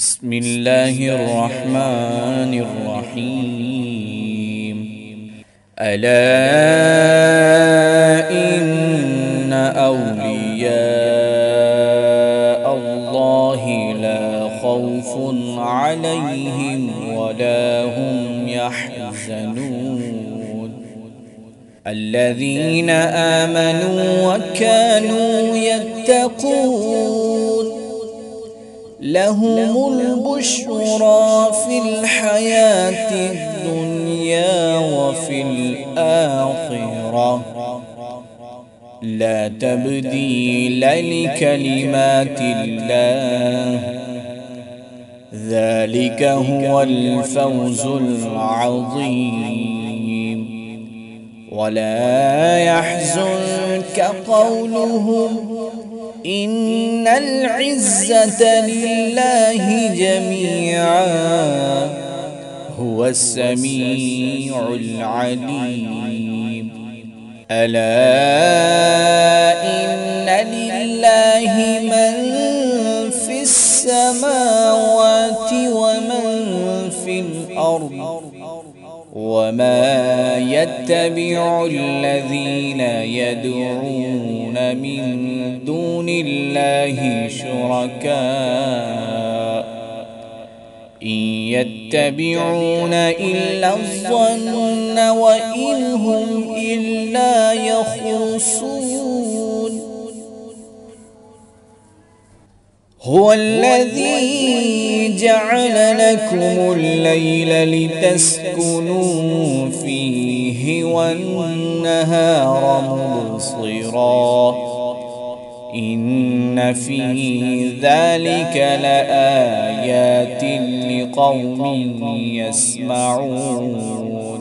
بسم الله الرحمن الرحيم. ألا إن أولياء الله لا خوف عليهم ولا هم يحزنون. الذين آمنوا وكانوا يتقون لهم البشرى في الحياة الدنيا وفي الآخرة. لا تبديل لكلمات الله. ذلك هو الفوز العظيم. ولا يحزنك قولهم إن العزة لله جميعا هو السميع العليم. ألا إن لله من في السماوات ومن في الأرض. وما يتبع الذين يدعون من دون الله شركاء إن يتبعون إلا الظن وإن هم إلا يخرصون هو الذي جعل لكم الليل لتسكنوا فيه والنهار مبصرا. إن في ذلك لآيات لقوم يسمعون.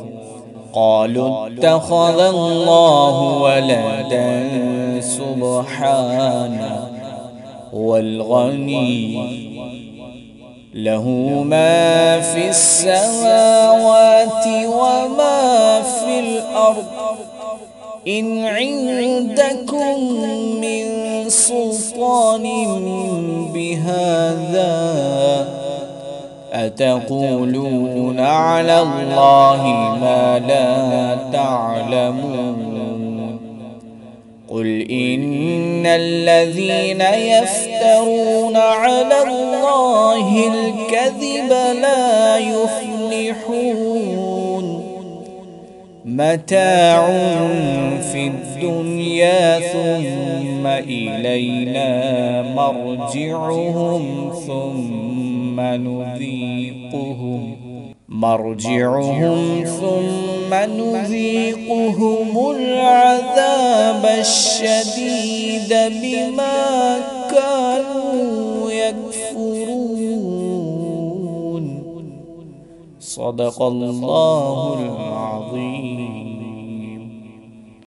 قالوا اتخذ الله ولدا سبحانه. والغني له ما في السماوات وما في الأرض. إن عندكم من سلطان بهذا أتقولون على الله ما لا تعلمون؟ قل إن الذين يفترون على الله الكذب لا يفلحون متاع في الدنيا ثم إلينا مرجعهم ثم نذيقهم مرجعهم ثم نذيقهم العذاب الشديد بما كانوا يكفرون. صدق الله العظيم.